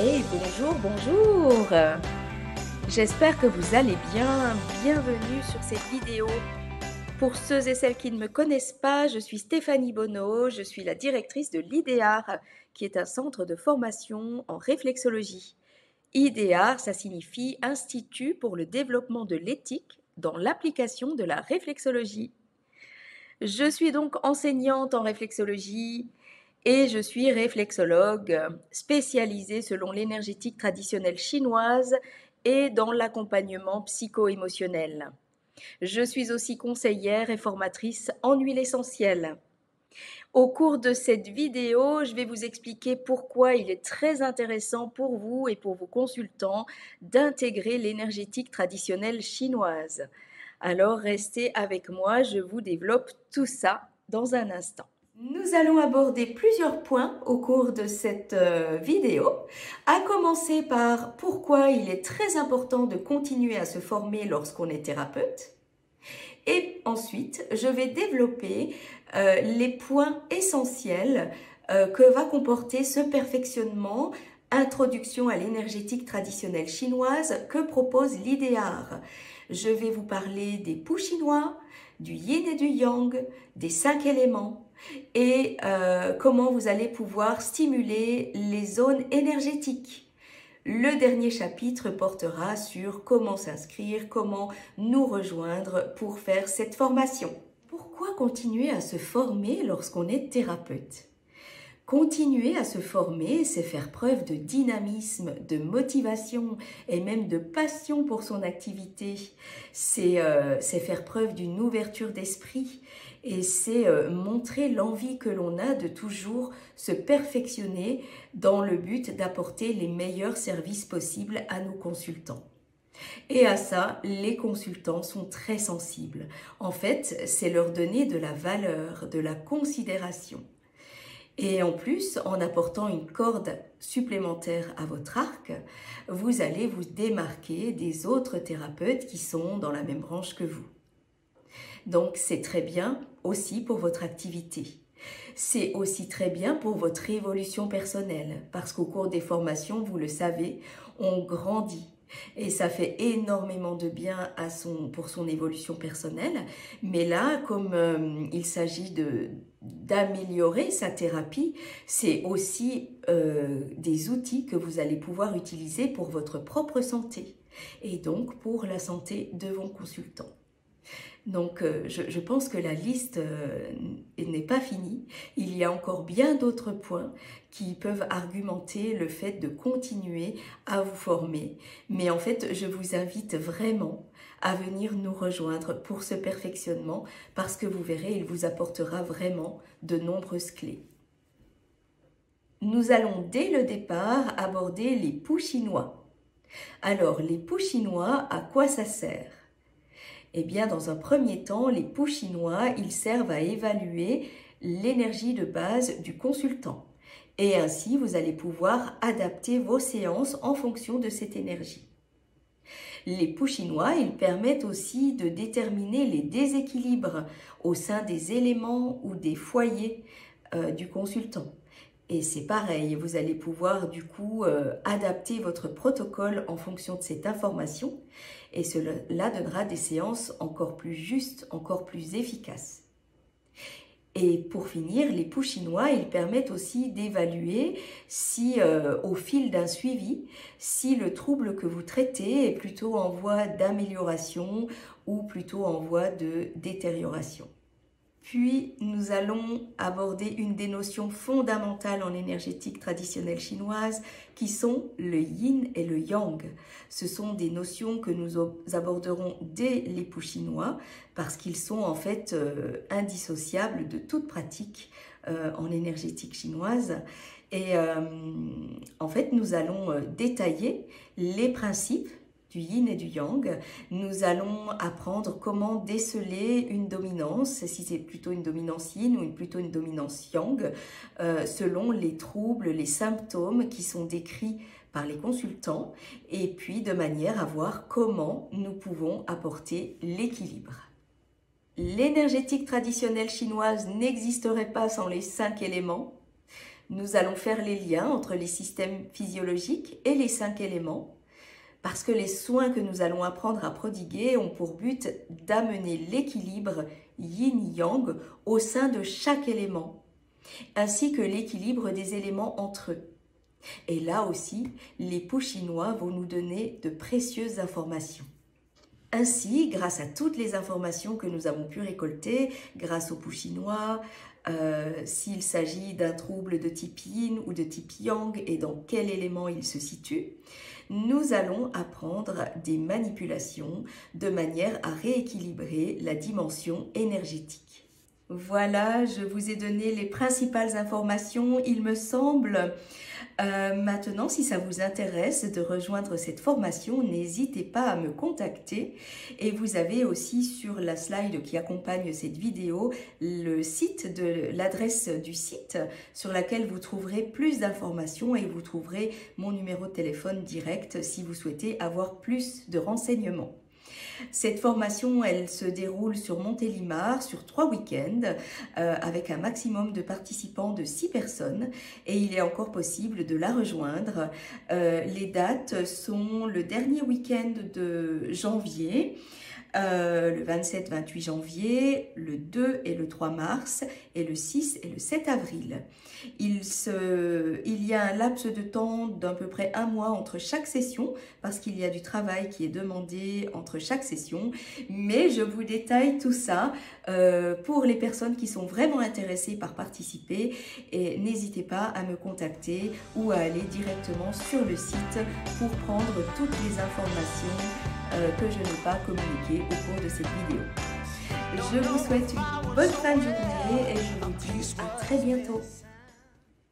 Et bonjour, bonjour J'espère que vous allez bien. Bienvenue sur cette vidéo. Pour ceux et celles qui ne me connaissent pas, je suis Stéphanie Bonneau, je suis la directrice de l'IDEAR, qui est un centre de formation en réflexologie. IDEAR, ça signifie Institut pour le développement de l'éthique dans l'application de la réflexologie. Je suis donc enseignante en réflexologie et je suis réflexologue spécialisée selon l'énergétique traditionnelle chinoise et dans l'accompagnement psycho-émotionnel. Je suis aussi conseillère et formatrice en huile essentielle. Au cours de cette vidéo, je vais vous expliquer pourquoi il est très intéressant pour vous et pour vos consultants d'intégrer l'énergétique traditionnelle chinoise. Alors restez avec moi, je vous développe tout ça dans un instant. Nous allons aborder plusieurs points au cours de cette euh, vidéo, à commencer par pourquoi il est très important de continuer à se former lorsqu'on est thérapeute. Et ensuite, je vais développer euh, les points essentiels euh, que va comporter ce perfectionnement Introduction à l'énergétique traditionnelle chinoise que propose l'IDEAR. Je vais vous parler des poux chinois, du yin et du yang, des cinq éléments et euh, comment vous allez pouvoir stimuler les zones énergétiques. Le dernier chapitre portera sur comment s'inscrire, comment nous rejoindre pour faire cette formation. Pourquoi continuer à se former lorsqu'on est thérapeute? Continuer à se former, c'est faire preuve de dynamisme, de motivation et même de passion pour son activité. C'est euh, faire preuve d'une ouverture d'esprit et c'est euh, montrer l'envie que l'on a de toujours se perfectionner dans le but d'apporter les meilleurs services possibles à nos consultants. Et à ça, les consultants sont très sensibles. En fait, c'est leur donner de la valeur, de la considération. Et en plus, en apportant une corde supplémentaire à votre arc, vous allez vous démarquer des autres thérapeutes qui sont dans la même branche que vous. Donc c'est très bien aussi pour votre activité. C'est aussi très bien pour votre évolution personnelle, parce qu'au cours des formations, vous le savez, on grandit, et ça fait énormément de bien pour son évolution personnelle. Mais là, comme euh, il s'agit d'améliorer sa thérapie, c'est aussi euh, des outils que vous allez pouvoir utiliser pour votre propre santé et donc pour la santé de vos consultants. Donc euh, je, pense que la liste euh, n'est pas finie. Il y a encore bien d'autres points qui peuvent argumenter le fait de continuer à vous former. Mais en fait, je vous invite vraiment à venir nous rejoindre pour ce perfectionnement parce que vous verrez, il vous apportera vraiment de nombreuses clés. Nous allons dès le départ aborder les poux chinois. Alors, les poux chinois, à quoi ça sert? Eh dans un premier temps, les poux chinois, ils servent à évaluer l'énergie de base du consultant. Et ainsi, vous allez pouvoir adapter vos séances en fonction de cette énergie. Les poux chinois, ils permettent aussi de déterminer les déséquilibres au sein des éléments ou des foyers euh, du consultant. Et c'est pareil, vous allez pouvoir du coup euh, adapter votre protocole en fonction de cette information et cela donnera des séances encore plus justes, encore plus efficaces. Et pour finir, les poux chinois, ils permettent aussi d'évaluer si, euh, au fil d'un suivi, si le trouble que vous traitez est plutôt en voie d'amélioration ou plutôt en voie de détérioration. Puis, nous allons aborder une des notions fondamentales en énergétique traditionnelle chinoise qui sont le yin et le yang. Ce sont des notions que nous aborderons dès l'époux chinois parce qu'ils sont en fait euh, indissociables de toute pratique euh, en énergétique chinoise. Et euh, en fait, nous allons détailler les principes yin et du yang. Nous allons apprendre comment déceler une dominance, si c'est plutôt une dominance yin ou plutôt une dominance yang, euh, selon les troubles, les symptômes qui sont décrits par les consultants, et puis de manière à voir comment nous pouvons apporter l'équilibre. L'énergétique traditionnelle chinoise n'existerait pas sans les cinq éléments. Nous allons faire les liens entre les systèmes physiologiques et les cinq éléments, parce que les soins que nous allons apprendre à prodiguer ont pour but d'amener l'équilibre yin-yang au sein de chaque élément, ainsi que l'équilibre des éléments entre eux. Et là aussi, les poux chinois vont nous donner de précieuses informations. Ainsi, grâce à toutes les informations que nous avons pu récolter, grâce aux poux chinois, euh, s'il s'agit d'un trouble de type yin ou de type yang et dans quel élément il se situe, nous allons apprendre des manipulations de manière à rééquilibrer la dimension énergétique. Voilà, je vous ai donné les principales informations, il me semble. Euh, maintenant, si ça vous intéresse de rejoindre cette formation, n'hésitez pas à me contacter. Et vous avez aussi sur la slide qui accompagne cette vidéo le site de l'adresse du site sur laquelle vous trouverez plus d'informations et vous trouverez mon numéro de téléphone direct si vous souhaitez avoir plus de renseignements. Cette formation, elle se déroule sur Montélimar sur trois week-ends euh, avec un maximum de participants de six personnes et il est encore possible de la rejoindre. Euh, les dates sont le dernier week-end de janvier. Euh, le 27-28 janvier, le 2 et le 3 mars, et le 6 et le 7 avril. Il, y a un laps de temps d'à peu près un mois entre chaque session, parce qu'il y a du travail qui est demandé entre chaque session, mais je vous détaille tout ça euh, pour les personnes qui sont vraiment intéressées par participer, et n'hésitez pas à me contacter ou à aller directement sur le site pour prendre toutes les informations euh, que je n'ai pas communiqué au cours de cette vidéo. Je vous souhaite une bonne fin de journée et je vous dis à très bientôt.